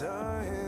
causes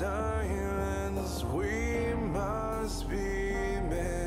silence, we must be mistaken.